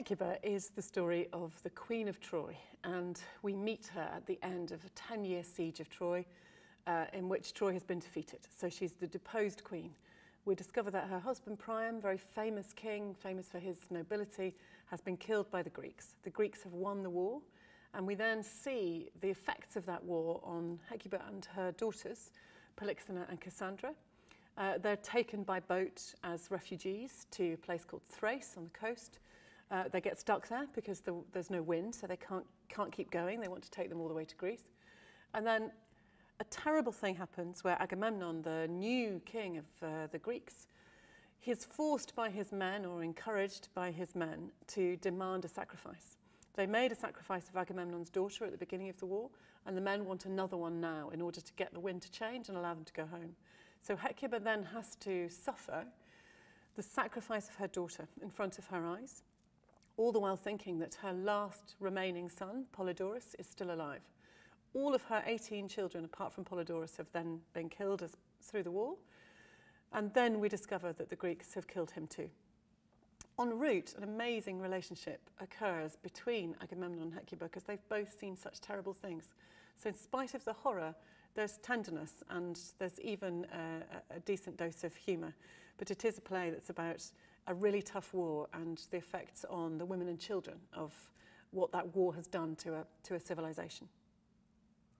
Hecuba is the story of the Queen of Troy, and we meet her at the end of a 10 year siege of Troy, uh, in which Troy has been defeated. So she's the deposed queen. We discover that her husband Priam, very famous king, famous for his nobility, has been killed by the Greeks. The Greeks have won the war, and we then see the effects of that war on Hecuba and her daughters, Polyxena and Cassandra. Uh, they're taken by boat as refugees to a place called Thrace on the coast. Uh, they get stuck there because the, there's no wind, so they can't, can't keep going. They want to take them all the way to Greece. And then a terrible thing happens where Agamemnon, the new king of uh, the Greeks, he is forced by his men or encouraged by his men to demand a sacrifice. They made a sacrifice of Agamemnon's daughter at the beginning of the war, and the men want another one now in order to get the wind to change and allow them to go home. So Hecuba then has to suffer the sacrifice of her daughter in front of her eyes all the while thinking that her last remaining son, Polydorus, is still alive. All of her 18 children, apart from Polydorus, have then been killed as, through the war. And then we discover that the Greeks have killed him too. En route, an amazing relationship occurs between Agamemnon and Hecuba because they've both seen such terrible things. So, in spite of the horror, there's tenderness and there's even a, a decent dose of humour. But it is a play that's about a really tough war and the effects on the women and children of what that war has done to a, to a civilization.